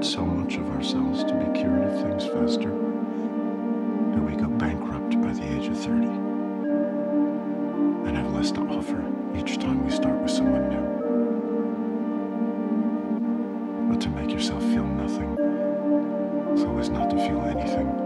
So much of ourselves to be cured of things faster? that we go bankrupt by the age of 30 and have less to offer each time we start with someone new? But to make yourself feel nothing so as not to feel anything